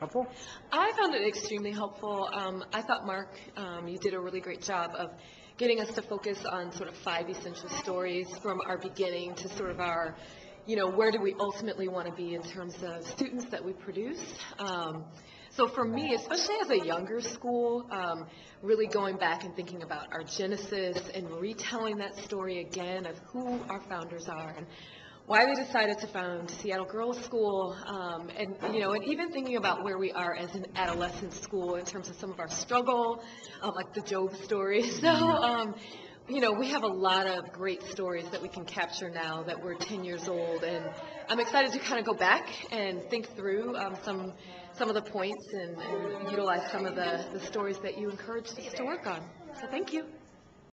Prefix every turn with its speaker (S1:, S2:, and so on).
S1: Helpful?
S2: I found it extremely helpful. Um, I thought, Marc, um, you did a really great job of getting us to focus on sort of five essential stories from our beginning to sort of our, you know, where do we ultimately want to be in terms of students that we produce. Um, so for me, especially as a younger school, um, really going back and thinking about our genesis and retelling that story again of who our founders are and why we decided to found Seattle Girls School, um, and you know, and even thinking about where we are as an adolescent school in terms of some of our struggle, um, like the Job story. So, um, you know, we have a lot of great stories that we can capture now that we're 10 years old, and I'm excited to kind of go back and think through um, some some of the points and, and utilize some of the, the stories that you encouraged us to work on. So, thank you.